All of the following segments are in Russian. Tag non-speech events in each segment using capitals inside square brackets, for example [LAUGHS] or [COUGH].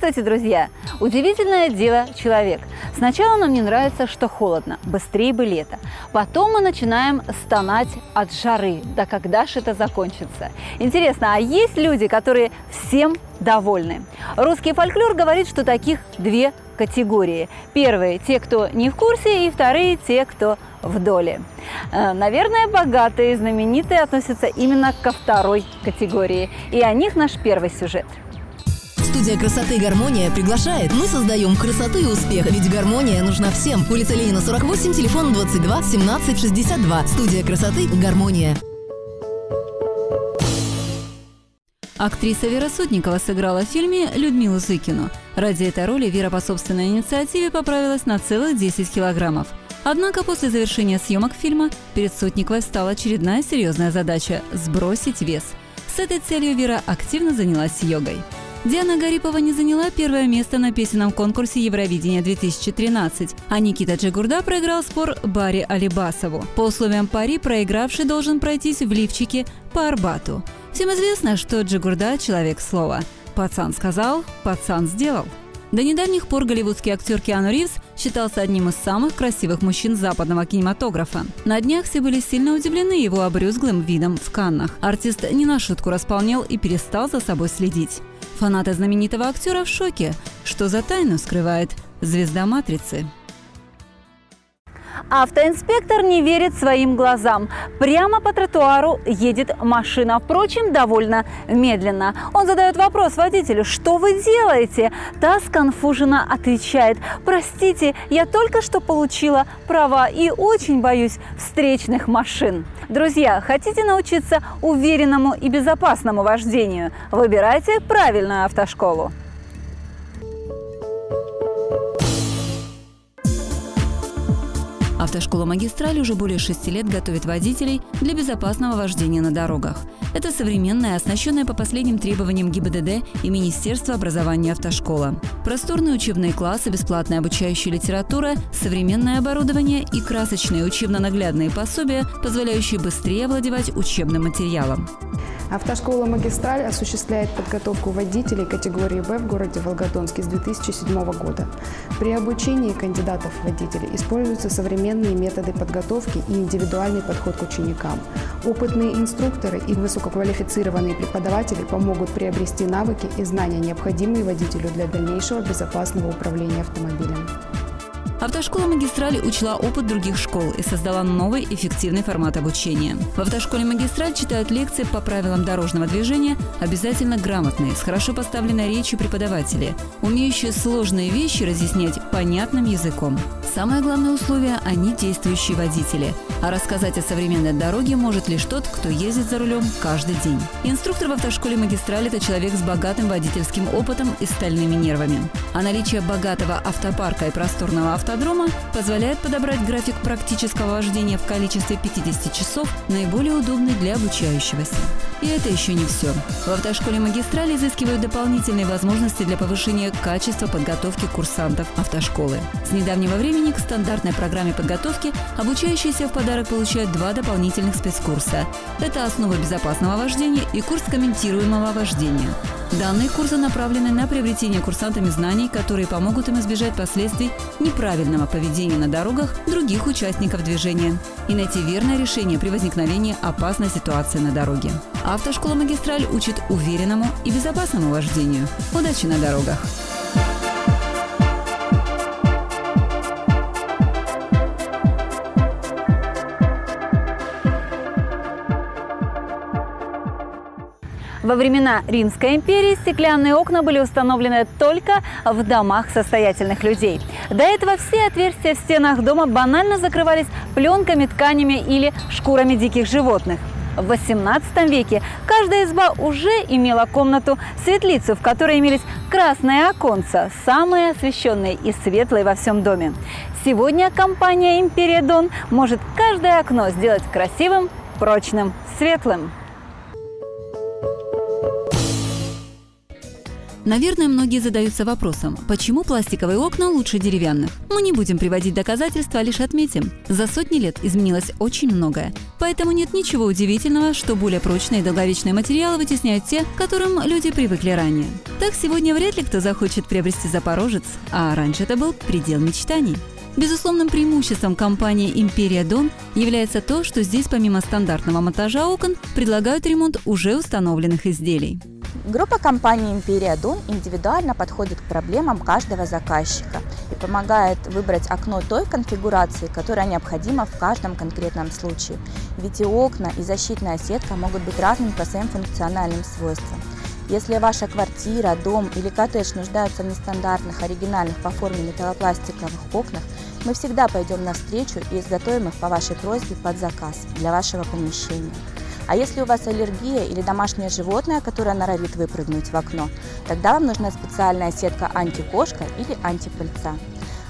Здравствуйте, друзья! Удивительное дело человек. Сначала нам не нравится, что холодно, быстрее бы лето. Потом мы начинаем стонать от жары. Да когда же это закончится? Интересно, а есть люди, которые всем довольны? Русский фольклор говорит, что таких две категории. Первые – те, кто не в курсе, и вторые – те, кто в доле. Э, наверное, богатые и знаменитые относятся именно ко второй категории. И о них наш первый сюжет – Студия красоты гармония приглашает. Мы создаем красоту и успех, ведь гармония нужна всем. Улица Ленина, 48, телефон 22 17 62. Студия красоты «Гармония». Актриса Вера Сотникова сыграла в фильме Людмилу Зыкину. Ради этой роли Вера по собственной инициативе поправилась на целых 10 килограммов. Однако после завершения съемок фильма перед Сотниковой стала очередная серьезная задача – сбросить вес. С этой целью Вера активно занялась йогой. Диана Гарипова не заняла первое место на песенном конкурсе Евровидения-2013, а Никита Джигурда проиграл спор Барри Алибасову. По условиям пари проигравший должен пройтись в лифчике по Арбату. Всем известно, что Джигурда – человек слова. Пацан сказал, пацан сделал. До недавних пор голливудский актер Киану Ривз считался одним из самых красивых мужчин западного кинематографа. На днях все были сильно удивлены его обрюзглым видом в Каннах. Артист не на шутку располнел и перестал за собой следить. Фанаты знаменитого актера в шоке. Что за тайну скрывает звезда «Матрицы»? Автоинспектор не верит своим глазам. Прямо по тротуару едет машина, впрочем, довольно медленно. Он задает вопрос водителю, что вы делаете? Та сконфуженно отвечает, простите, я только что получила права и очень боюсь встречных машин. Друзья, хотите научиться уверенному и безопасному вождению? Выбирайте правильную автошколу. Автошкола «Магистраль» уже более шести лет готовит водителей для безопасного вождения на дорогах. Это современная, оснащенная по последним требованиям ГИБДД и Министерства образования автошкола. Просторные учебные классы, бесплатная обучающая литература, современное оборудование и красочные учебно-наглядные пособия, позволяющие быстрее овладевать учебным материалом. Автошкола «Магистраль» осуществляет подготовку водителей категории «Б» в городе Волгодонске с 2007 года. При обучении кандидатов в водители используются современные методы подготовки и индивидуальный подход к ученикам. Опытные инструкторы и высококвалифицированные преподаватели помогут приобрести навыки и знания, необходимые водителю для дальнейшего безопасного управления автомобилем. Автошкола «Магистраль» учла опыт других школ и создала новый эффективный формат обучения. В автошколе «Магистраль» читают лекции по правилам дорожного движения обязательно грамотные, с хорошо поставленной речью преподаватели, умеющие сложные вещи разъяснять понятным языком. Самое главное условие – они действующие водители. А рассказать о современной дороге может лишь тот, кто ездит за рулем каждый день. Инструктор в автошколе «Магистраль» – это человек с богатым водительским опытом и стальными нервами. А наличие богатого автопарка и просторного автодрома позволяет подобрать график практического вождения в количестве 50 часов, наиболее удобный для обучающегося. И это еще не все. В автошколе «Магистраль» изыскивают дополнительные возможности для повышения качества подготовки курсантов автошколы. С недавнего времени к стандартной программе подготовки обучающиеся в подарок получают два дополнительных спецкурса. Это основы безопасного вождения и курс комментируемого вождения. Данные курсы направлены на приобретение курсантами знаний, которые помогут им избежать последствий неправильного поведения на дорогах других участников движения и найти верное решение при возникновении опасной ситуации на дороге. Автошкола «Магистраль» учит уверенному и безопасному вождению. Удачи на дорогах! Во времена Римской империи стеклянные окна были установлены только в домах состоятельных людей. До этого все отверстия в стенах дома банально закрывались пленками, тканями или шкурами диких животных. В XVIII веке каждая изба уже имела комнату-светлицу, в которой имелись красные оконца, самые освещенные и светлые во всем доме. Сегодня компания «Империя Дон» может каждое окно сделать красивым, прочным, светлым. Наверное, многие задаются вопросом, почему пластиковые окна лучше деревянных? Мы не будем приводить доказательства, а лишь отметим. За сотни лет изменилось очень многое. Поэтому нет ничего удивительного, что более прочные и долговечные материалы вытесняют те, к которым люди привыкли ранее. Так сегодня вряд ли кто захочет приобрести «Запорожец», а раньше это был предел мечтаний. Безусловным преимуществом компании «Империя Дон» является то, что здесь помимо стандартного монтажа окон предлагают ремонт уже установленных изделий. Группа компании «Империя Дун» индивидуально подходит к проблемам каждого заказчика и помогает выбрать окно той конфигурации, которая необходима в каждом конкретном случае. Ведь и окна, и защитная сетка могут быть разными по своим функциональным свойствам. Если ваша квартира, дом или коттедж нуждаются в нестандартных, оригинальных по форме металлопластиковых окнах, мы всегда пойдем навстречу и изготовим их по вашей просьбе под заказ для вашего помещения. А если у вас аллергия или домашнее животное, которое норовит выпрыгнуть в окно, тогда вам нужна специальная сетка антикошка или антипыльца.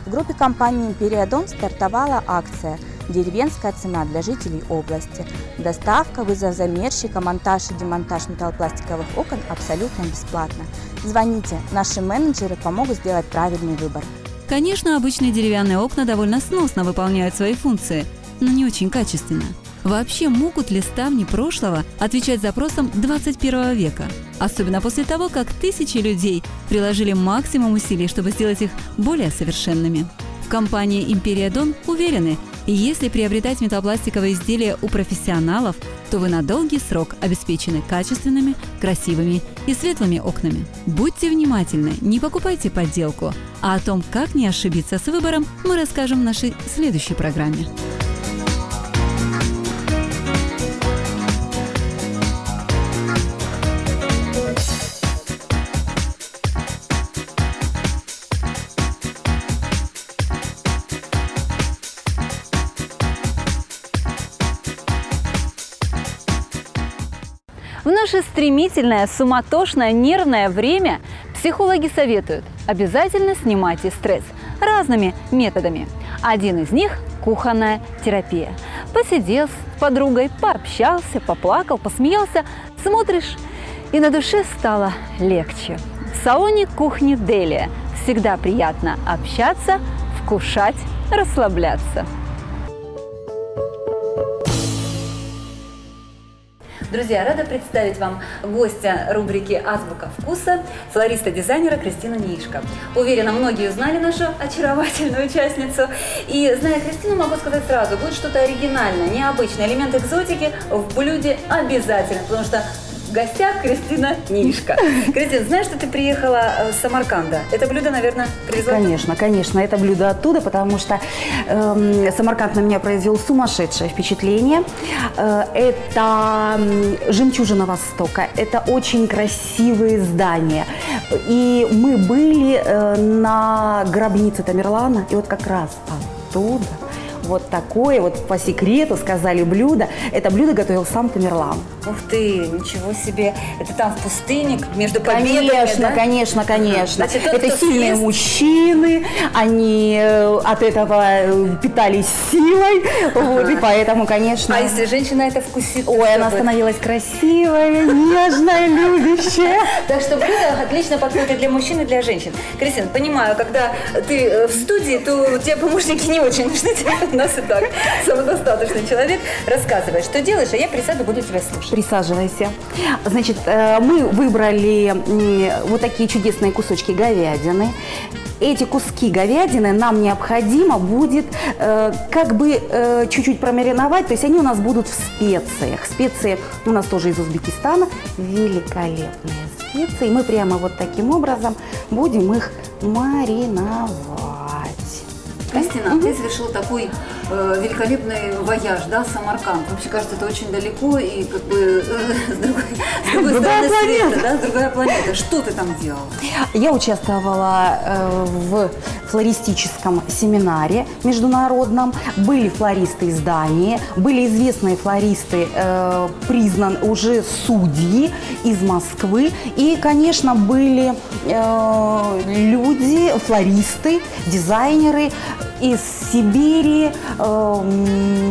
В группе компании «Империя Дом» стартовала акция «Деревенская цена для жителей области». Доставка, вызов замерщика, монтаж и демонтаж металлопластиковых окон абсолютно бесплатно. Звоните, наши менеджеры помогут сделать правильный выбор. Конечно, обычные деревянные окна довольно сносно выполняют свои функции, но не очень качественно. Вообще могут ли ставни прошлого отвечать запросам 21 века? Особенно после того, как тысячи людей приложили максимум усилий, чтобы сделать их более совершенными. В компании «Империя Дон» уверены, если приобретать металлопластиковые изделия у профессионалов, то вы на долгий срок обеспечены качественными, красивыми и светлыми окнами. Будьте внимательны, не покупайте подделку. А о том, как не ошибиться с выбором, мы расскажем в нашей следующей программе. Стремительное, суматошное, нервное время психологи советуют обязательно снимайте стресс разными методами. Один из них – кухонная терапия. Посидел с подругой, пообщался, поплакал, посмеялся, смотришь, и на душе стало легче. В салоне кухни Делия всегда приятно общаться, вкушать, расслабляться. Друзья, рада представить вам гостя рубрики «Азбука вкуса» флориста-дизайнера Кристина Нишко. Уверена, многие узнали нашу очаровательную участницу. И, зная Кристину, могу сказать сразу, будет что-то оригинальное, необычное, элемент экзотики в блюде обязательно, потому что в гостях Кристина Нишка. [LAUGHS] Кристина, знаешь, что ты приехала э, с Самарканда? Это блюдо, наверное, привезла? Конечно, конечно, это блюдо оттуда, потому что э, Самарканд на меня произвел сумасшедшее впечатление. Э, это жемчужина Востока, это очень красивые здания. И мы были э, на гробнице Тамерлана, и вот как раз оттуда вот такое, вот по секрету сказали блюдо. Это блюдо готовил сам Тамерлан. Ух ты, ничего себе. Это там в пустыне, между победами, Конечно, да? конечно, конечно. Значит, тот, это сильные съест- мужчины, они э, от этого э, питались силой, вот, и поэтому, конечно... А если женщина это вкусит? Ой, что она становилась красивая, нежная, любящая. Так что блюдо отлично подходит для мужчин и для женщин. Кристина, понимаю, когда ты э, в студии, то тебе помощники не очень нужны, [LAUGHS] тебе у нас и так самодостаточный человек. Рассказывай, что делаешь, а я присяду, буду тебя слушать. Присаживайся. Значит, э, мы выбрали вот такие чудесные кусочки говядины. Эти куски говядины нам необходимо будет э, как бы э, чуть-чуть промариновать, то есть они у нас будут в специях. Специи у нас тоже из Узбекистана, великолепные специи. Мы прямо вот таким образом будем их мариновать. Кристина, ты совершила такой э, великолепный вояж, да, Самарканд. Вообще, кажется, это очень далеко и как бы э, [LAUGHS] с другой, с другой Другая стороны света, планета. да, другая планета. Что ты там делала? Я участвовала э, в флористическом семинаре международном. Были флористы из Дании, были известные флористы, э, признан уже судьи из Москвы. И, конечно, были э, люди, флористы, дизайнеры из Сибири, э,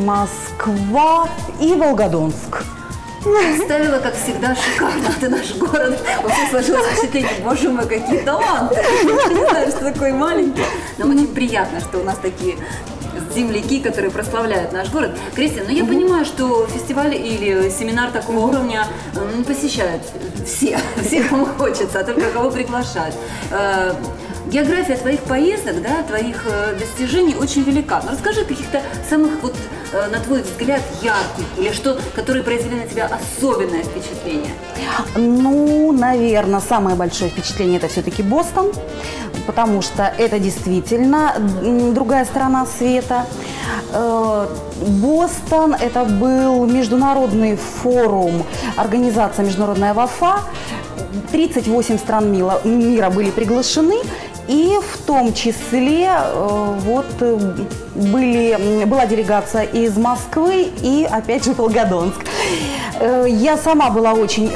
Москва и Волгодонск. Представила, как всегда, шикарно. Ты наш город. Всех сложилось впечатление, боже мой, какие таланты. Я не знаю, что такой маленький. Нам очень приятно, что у нас такие земляки, которые прославляют наш город. Кристина, ну я понимаю, что фестиваль или семинар такого уровня м, посещают все, [LAUGHS] все, кому хочется, а только кого приглашают. География твоих поездок, да, твоих э, достижений очень велика. Но расскажи каких-то самых, вот, э, на твой взгляд, ярких или что, которые произвели на тебя особенное впечатление. Ну, наверное, самое большое впечатление это все-таки Бостон, потому что это действительно другая сторона света. Э, Бостон – это был международный форум, организация международная ВАФА. 38 стран мира были приглашены, и в том числе э, вот э, были, была делегация из Москвы и опять же Волгодонск. Э, Я сама была очень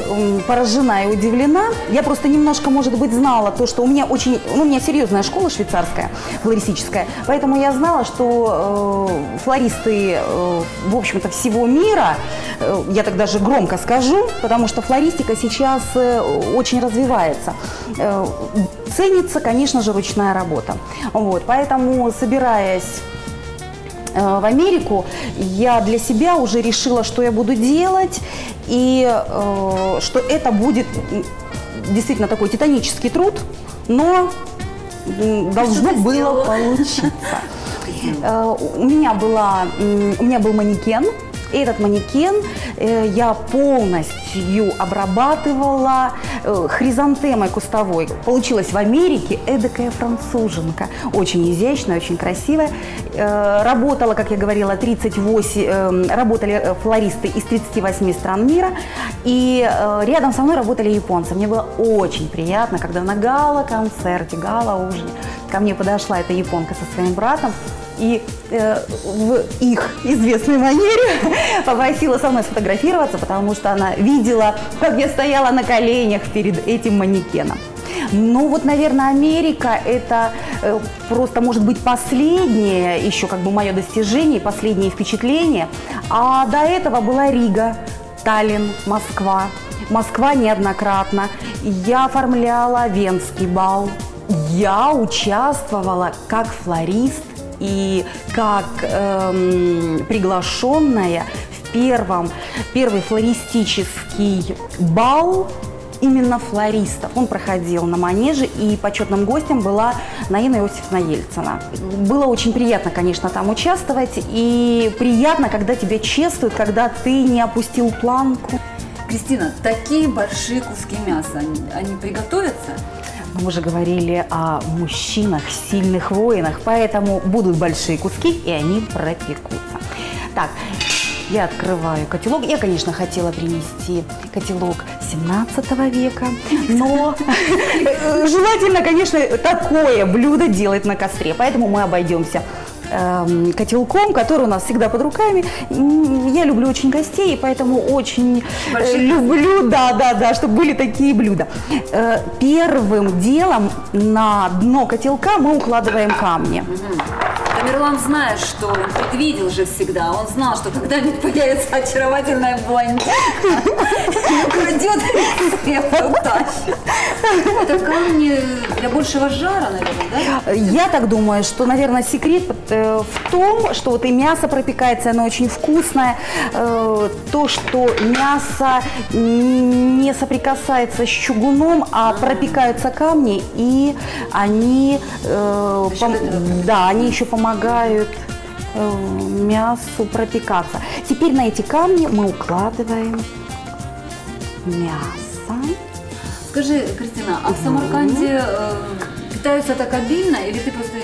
поражена и удивлена. Я просто немножко, может быть, знала то, что у меня очень, ну, у меня серьезная школа швейцарская, флористическая, поэтому я знала, что э, флористы, э, в общем-то, всего мира, э, я так даже громко скажу, потому что флористика сейчас э, очень развивается. Э, ценится, конечно же, ручная работа. Вот, поэтому, собираясь э, в Америку, я для себя уже решила, что я буду делать, и э, что это будет действительно такой титанический труд, но должно было сделала? получиться. [LAUGHS] Э, У меня, была, у меня был манекен, этот манекен э, я полностью обрабатывала э, хризантемой кустовой. Получилась в Америке эдакая француженка. Очень изящная, очень красивая. Э, Работала, как я говорила, 38, э, работали э, флористы из 38 стран мира. И э, рядом со мной работали японцы. Мне было очень приятно, когда на гала-концерте, гала-ужине ко мне подошла эта японка со своим братом и э, в их известной манере [LAUGHS] попросила со мной сфотографироваться, потому что она видела, как я стояла на коленях перед этим манекеном. Ну вот, наверное, Америка – это э, просто, может быть, последнее еще как бы мое достижение, последнее впечатление. А до этого была Рига, Таллин, Москва. Москва неоднократно. Я оформляла Венский бал. Я участвовала как флорист и как эм, приглашенная в первом, первый флористический бал именно флористов. Он проходил на манеже, и почетным гостем была Наина Иосифовна Ельцина. Было очень приятно, конечно, там участвовать, и приятно, когда тебя чествуют, когда ты не опустил планку. Кристина, такие большие куски мяса, они, они приготовятся? Мы уже говорили о мужчинах, сильных воинах, поэтому будут большие куски, и они пропекутся. Так, я открываю котелок. Я, конечно, хотела принести котелок 17 века, но э, желательно, конечно, такое блюдо делать на костре. Поэтому мы обойдемся эм, котелком, который у нас всегда под руками. Я люблю очень гостей, и поэтому очень э, люблю, да, да, да, чтобы были такие блюда. Э, Первым делом на дно котелка мы укладываем камни. Тамерлан знает, что он предвидел же всегда. Он знал, что когда-нибудь появится очаровательная блондинка и украдет рецепт, утащит. Это камни для большего жара, наверное, да? Я так думаю, что, наверное, секрет э, в том, что вот и мясо пропекается, оно очень вкусное. Э, То, что мясо не соприкасается с чугуном, а пропекаются камни, и они, э, да, они еще помогают э, мясу пропекаться. Теперь на эти камни мы укладываем мясо. Скажи, Кристина, а в Самарканде э, питаются так обильно, или ты просто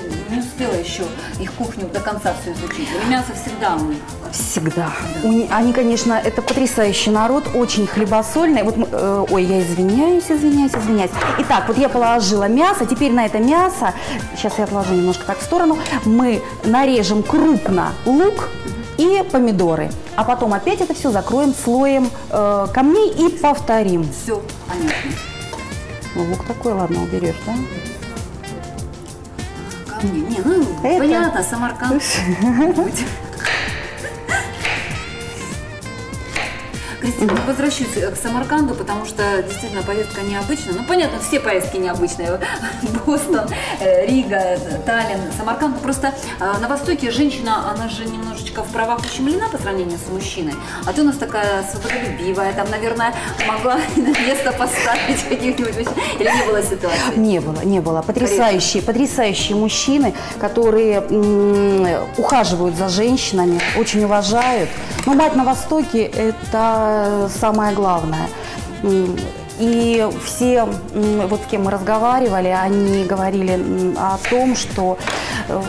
успела еще их кухню до конца все изучить? Или мясо всегда у них? Всегда. У не- Они, конечно, это потрясающий народ, очень хлебосольный. Вот, мы- э, ой, я извиняюсь, извиняюсь, извиняюсь. Итак, вот я положила мясо, теперь на это мясо, сейчас я отложу немножко так в сторону, мы нарежем крупно лук и помидоры. А потом опять это все закроем слоем э, камней и повторим. Все, понятно. Ну, лук такой, ладно, уберешь, да? Камни. Не, ну, Это- понятно, Самарканд. Ну, возвращусь к Самарканду, потому что действительно поездка необычная. Ну, понятно, все поездки необычные. [LAUGHS] Бостон, э, Рига, Таллин, Самарканд. Просто э, на Востоке женщина, она же немножечко в правах ущемлена по сравнению с мужчиной. А ты у нас такая свободолюбивая, там, наверное, могла на [LAUGHS] место поставить каких-нибудь Или не было ситуации? Не было, не было. Потрясающие, потрясающие мужчины, которые ухаживают за женщинами, очень уважают. Но мать на Востоке – это самое главное. И все, вот с кем мы разговаривали, они говорили о том, что э,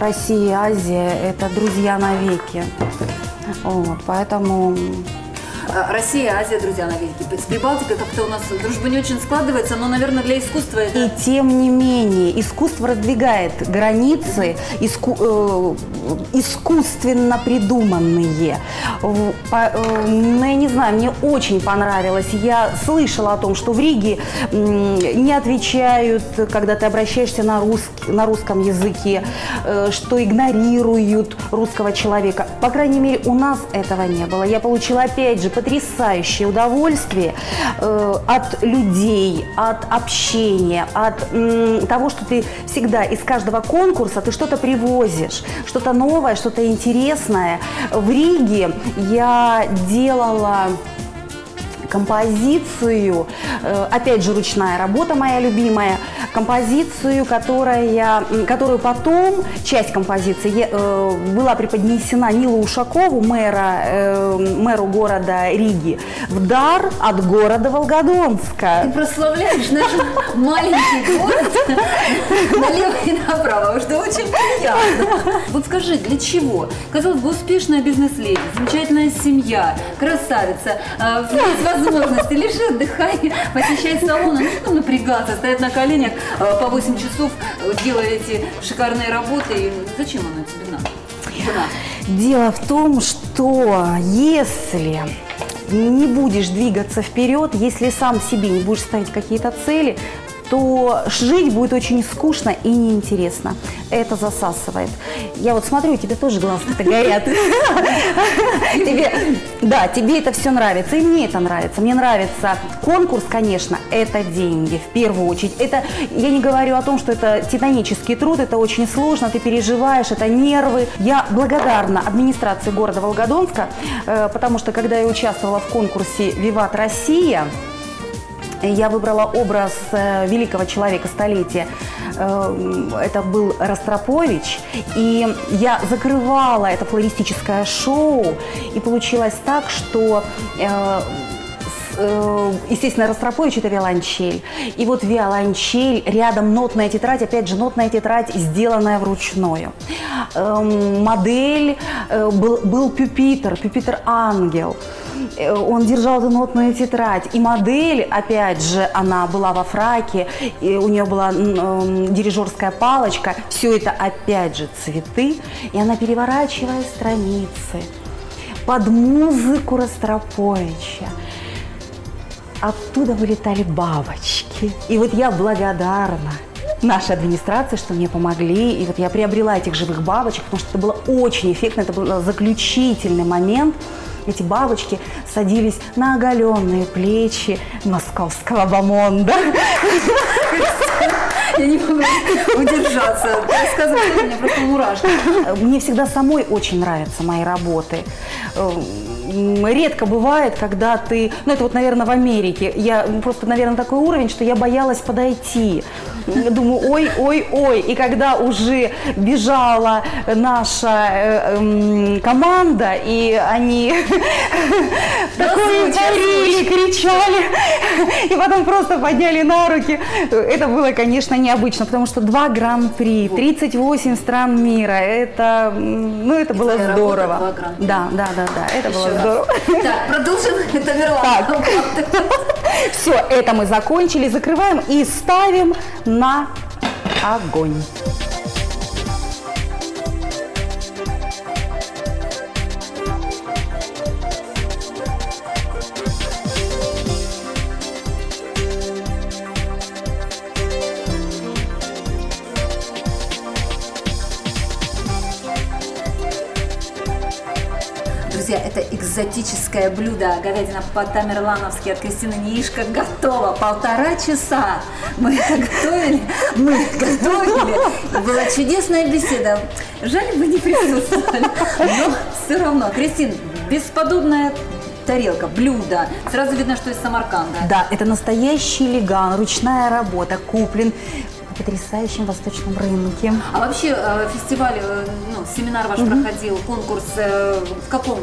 Россия и Азия – это друзья навеки. Вот, поэтому Россия, Азия, друзья, навеки. С Прибалтикой как-то у нас дружба не очень складывается, но, наверное, для искусства это... И тем не менее, искусство раздвигает границы, иску... э, искусственно придуманные. По, э, ну, я не знаю, мне очень понравилось. Я слышала о том, что в Риге э, не отвечают, когда ты обращаешься на, русский, на русском языке, э, что игнорируют русского человека. По крайней мере, у нас этого не было. Я получила, опять же, потрясающее удовольствие э, от людей, от общения, от того, что ты всегда из каждого конкурса ты что-то привозишь, что-то новое, что-то интересное. В Риге я делала композицию, э, опять же ручная работа моя любимая, композицию, которая, которую потом, часть композиции э, была преподнесена Нилу Ушакову, мэра, э, мэру города Риги, в дар от города Волгодонска. Ты прославляешь наш маленький город налево и направо, что очень приятно. Вот скажи, для чего? Казалось бы, успешная бизнес-леди, замечательная семья, красавица, есть возможности, лишь отдыхай, посещай салоны, ну что напрягаться, стоять на коленях э, по 8 часов, э, делая эти шикарные работы. Зачем она тебе надо? Дело в том, что если не будешь двигаться вперед, если сам себе не будешь ставить какие-то цели, то жить будет очень скучно и неинтересно. Это засасывает. Я вот смотрю, у тебя тоже глазки-то горят. Тебе, да, тебе это все нравится, и мне это нравится. Мне нравится конкурс, конечно, это деньги в первую очередь. Это, я не говорю о том, что это титанический труд, это очень сложно, ты переживаешь, это нервы. Я благодарна администрации города Волгодонска, э, потому что когда я участвовала в конкурсе «Виват Россия», я выбрала образ э, великого человека столетия. Э, это был Ростропович. И я закрывала это флористическое шоу. И получилось так, что э, естественно, Ростропович – это виолончель. И вот виолончель, рядом нотная тетрадь, опять же, нотная тетрадь, сделанная вручную. Эм, модель, был, был пюпитер, пюпитер-ангел. Э, он держал эту нотную тетрадь. И модель, опять же, она была во фраке, и у нее была э, дирижерская палочка. Все это, опять же, цветы. И она, переворачивая страницы под музыку Ростроповича, оттуда вылетали бабочки. И вот я благодарна нашей администрации, что мне помогли. И вот я приобрела этих живых бабочек, потому что это было очень эффектно, это был заключительный момент – эти бабочки садились на оголенные плечи московского бомонда. [LAUGHS] Я не могу удержаться. Рассказывай, у меня просто мурашки. Мне всегда самой очень нравятся мои работы редко бывает, когда ты, ну это вот, наверное, в Америке, я просто, наверное, такой уровень, что я боялась подойти. Думаю, ой, ой, ой. И когда уже бежала наша э, э, команда, и они такое творили, кричали, и потом просто подняли на руки, это было, конечно, необычно, потому что два гран-при, 38 стран мира, это, ну, это было здорово. Да, да, да, да, это было здорово. Так, продолжим. [LAUGHS] Это Мерлан. Все, это мы закончили, закрываем и ставим на огонь. Друзья, это экзотическое блюдо говядина по-тамерлановски от Кристины Неишко готово. Полтора часа мы это готовили, мы готовили. Была чудесная беседа. Жаль, вы не присутствовали, но все равно. Кристин, бесподобная тарелка, блюдо. Сразу видно, что из Самарканда. Да, это настоящий леган, ручная работа, куплен потрясающем восточном рынке. А вообще э, фестиваль, э, ну, семинар ваш проходил, конкурс э, в каком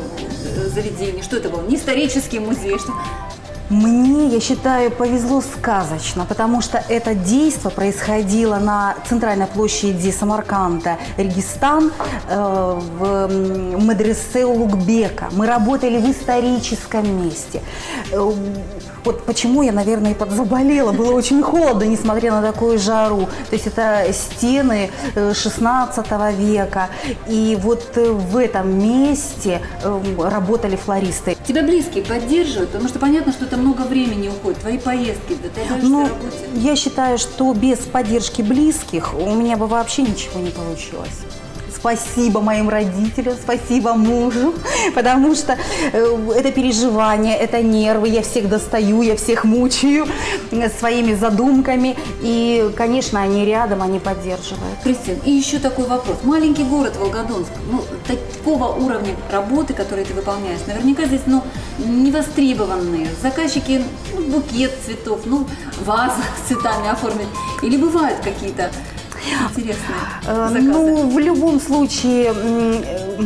заведении? Что это был? Не исторический музей, что? Мне, я считаю, повезло сказочно, потому что это действо происходило на центральной площади Самарканда, Регистан, э, в медресе Улугбека. Мы работали в историческом месте. Э, вот почему я, наверное, и подзаболела. Было очень холодно, несмотря на такую жару. То есть это стены э, 16 века. И вот э, в этом месте э, работали флористы. Тебя близкие поддерживают, потому что понятно, что это много времени уходит, твои поездки, да ты Ну, работе. я считаю, что без поддержки близких у меня бы вообще ничего не получилось. Спасибо моим родителям, спасибо мужу, [LAUGHS] потому что э, это переживание, это нервы, я всех достаю, я всех мучаю [LAUGHS] своими задумками. И, конечно, они рядом, они поддерживают. Кристин, и еще такой вопрос. Маленький город Волгодонск, ну, такого уровня работы, который ты выполняешь, наверняка здесь, ну, не востребованные. Заказчики, ну, букет цветов, ну, ваза [LAUGHS] цветами оформить. Или бывают какие-то интересные Э, заказы? Ну, в любом случае, э,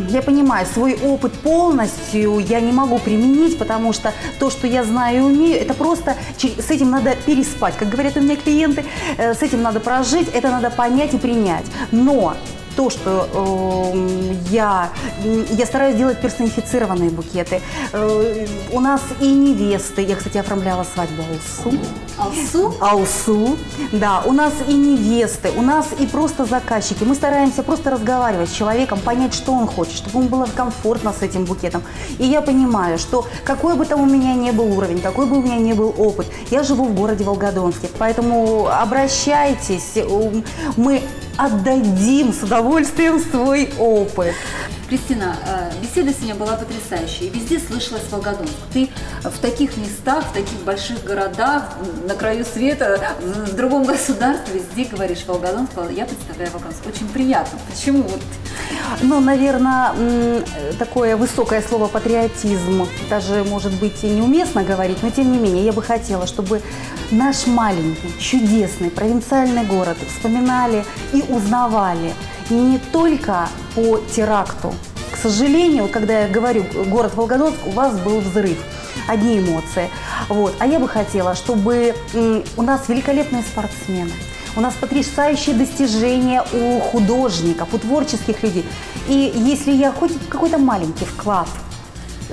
я понимаю, свой опыт полностью я не могу применить, потому что то, что я знаю и умею, это просто с этим надо переспать. Как говорят у меня клиенты, э, с этим надо прожить, это надо понять и принять. Но то, что э, я, я стараюсь делать персонифицированные букеты. Э, у нас и невесты, я, кстати, оформляла свадьбу Алсу. Алсу? Алсу, да, у нас и невесты, у нас и просто заказчики. Мы стараемся просто разговаривать с человеком, понять, что он хочет, чтобы ему было комфортно с этим букетом. И я понимаю, что какой бы там у меня ни был уровень, какой бы у меня ни был опыт, я живу в городе Волгодонске, поэтому обращайтесь, мы отдадим с удовольствием свой опыт. Кристина, э, беседа сегодня была потрясающая. И везде слышалась Волгодонск. Ты в таких местах, в таких больших городах, на краю света, в в другом государстве, везде говоришь Волгодонск. Я представляю Волгодонск. Очень приятно. Почему? Вот Ну, наверное, такое высокое слово патриотизм даже, может быть, и неуместно говорить, но тем не менее, я бы хотела, чтобы наш маленький, чудесный провинциальный город вспоминали и узнавали не только по теракту. К сожалению, когда я говорю город Волгодонск, у вас был взрыв одни эмоции. Вот. А я бы хотела, чтобы у нас великолепные спортсмены, у нас потрясающие достижения у художников, у творческих людей. И если я хоть какой-то маленький вклад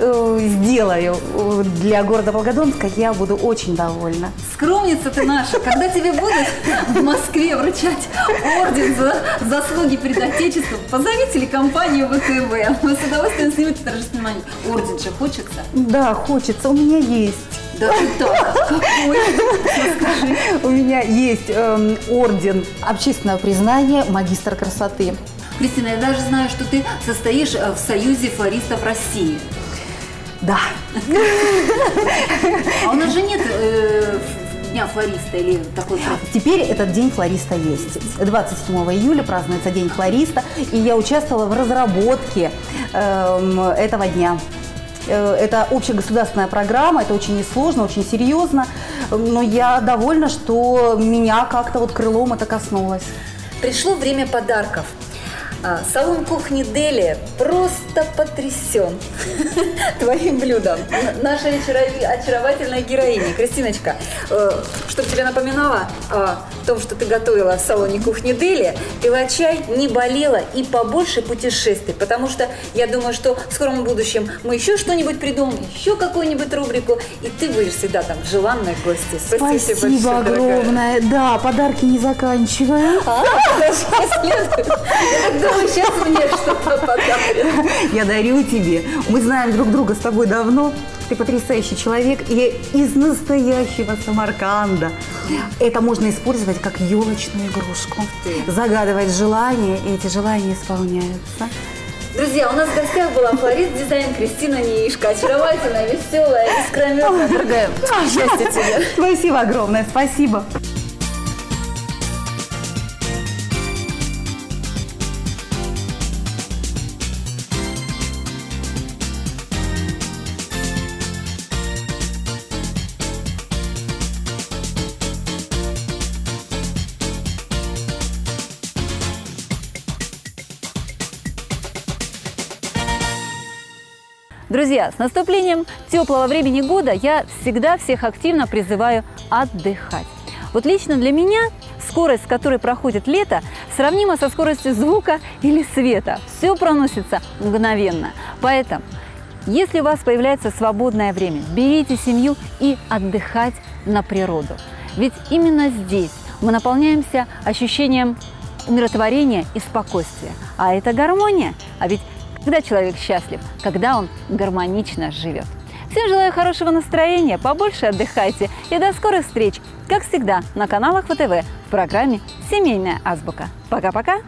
сделаю э, для города Волгодонска, я буду очень довольна. скромница ты наша. Когда тебе будут в Москве вручать орден за заслуги перед Отечеством, позови телекомпанию ВТВ. Мы с удовольствием снимем это торжественный момент. Орден же хочется. Да, хочется, у меня есть. Да ты так. Какой? Расскажи. У меня есть эм, орден общественного признания магистр красоты. Кристина, я даже знаю, что ты состоишь э, в Союзе флористов России. Да, А у нас же нет э, дня флориста или такой? Теперь этот день флориста есть. 27 июля празднуется День флориста, и я участвовала в разработке эм, этого дня. Э, Это общегосударственная программа, это очень несложно, очень серьезно, но я довольна, что меня как-то вот крылом это коснулось. Пришло время подарков. А, Салон кухни Дели просто потрясен [LAUGHS] твоим блюдом. Наша очаровательная героиня, Кристиночка, чтобы тебе напоминала о том, что ты готовила в салоне кухни Дели, пила чай, не болела и побольше путешествий, потому что я думаю, что в скором будущем мы еще что-нибудь придумаем, еще какую-нибудь рубрику, и ты будешь всегда там желанной гостью. Спасибо, Спасибо большое, дорогая. огромное. Да, подарки не заканчиваем. А, сейчас мне что-то подарят. Я дарю тебе. Мы знаем друг друга с тобой давно. Ты потрясающий человек и из настоящего Самарканда. Это можно использовать как елочную игрушку. Загадывать желания, и эти желания исполняются. Друзья, у нас в гостях была флорист дизайн Кристина Нишка. Очаровательная, веселая, искрометная. Дорогая, счастья тебе. Спасибо огромное, спасибо. Друзья, с наступлением теплого времени года я всегда всех активно призываю отдыхать. Вот лично для меня скорость, с которой проходит лето, сравнима со скоростью звука или света. Все проносится мгновенно. Поэтому, если у вас появляется свободное время, берите семью и отдыхать на природу. Ведь именно здесь мы наполняемся ощущением умиротворения и спокойствия. А это гармония. А ведь когда человек счастлив, когда он гармонично живет. Всем желаю хорошего настроения, побольше отдыхайте и до скорых встреч, как всегда, на каналах ВТВ в программе «Семейная азбука». Пока-пока!